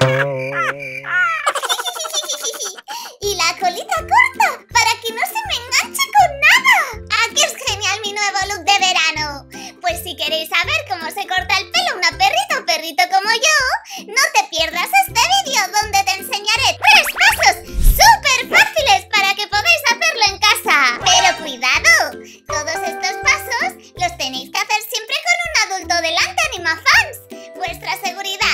y la colita corta para que no se me enganche con nada. ¡Aquí es genial mi nuevo look de verano! Pues si queréis saber cómo se corta el pelo una perrita o perrito como yo, no te pierdas este vídeo donde te enseñaré tres pasos súper fáciles para que podáis hacerlo en casa. Pero cuidado, todos estos pasos los tenéis que hacer siempre con un adulto delante, animafans. Vuestra seguridad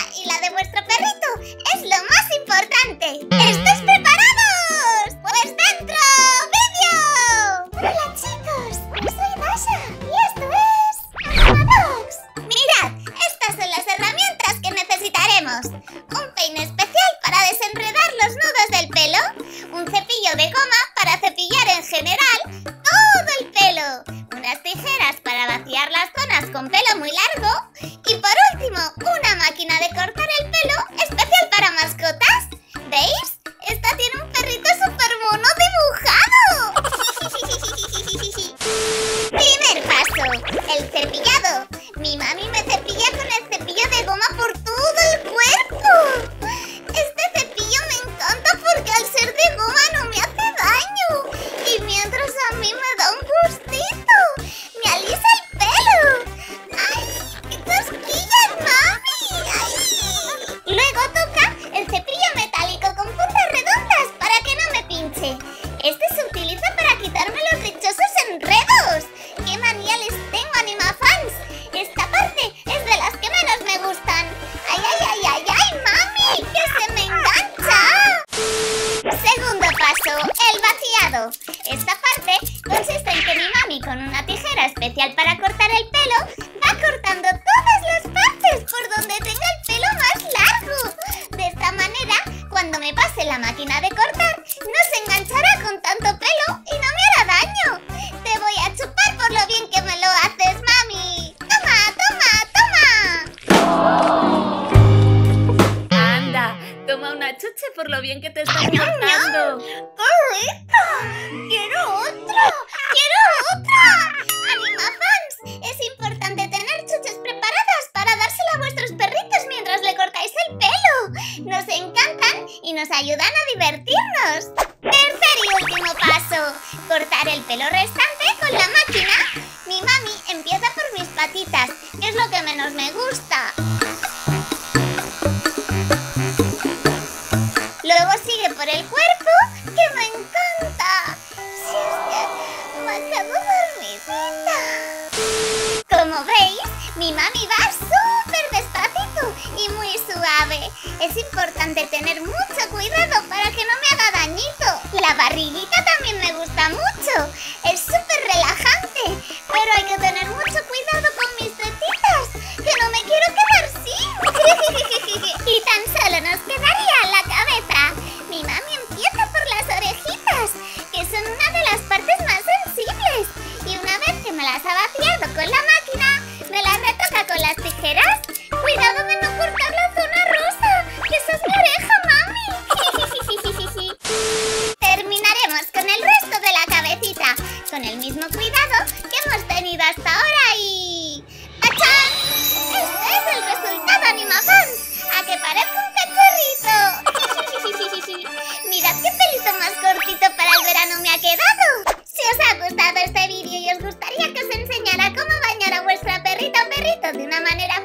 con pelo muy largo. Especial para cortar el pelo va cortando todas las partes por donde tenga el pelo más largo. De esta manera, cuando me pase la máquina de cortar, no se enganchará con tanto pelo y no me hará daño. Te voy a chupar por lo bien que me lo haces, mami. Toma, toma, toma. Anda, toma una chuche por lo bien que te estás nos ayudan a divertirnos. Tercer y último paso, cortar el pelo restante con la máquina. Mi mami empieza por mis patitas, que es lo que menos me gusta. Es importante tener mucho cuidado para que no me haga dañito. La barriguita también me gusta mucho. Es súper relajante. Pero hay que tener mucho cuidado con mis tetitas, que no me quiero quedar sin. y tan solo nos quedaría la cabeza. Mi mami empieza por las orejitas, que son una de las partes más sensibles. Y una vez que me las ha vaciado con la máquina, me las retoca con las tijeras. Cuidado de no cortar con el mismo cuidado que hemos tenido hasta ahora y... ¡Tachán! ¡Este es el resultado, animafans! ¡A que parezca un cachorrito! ¡Mirad qué pelito más cortito para el verano me ha quedado! Si os ha gustado este vídeo y os gustaría que os enseñara cómo bañar a vuestra perrita o perrito de una manera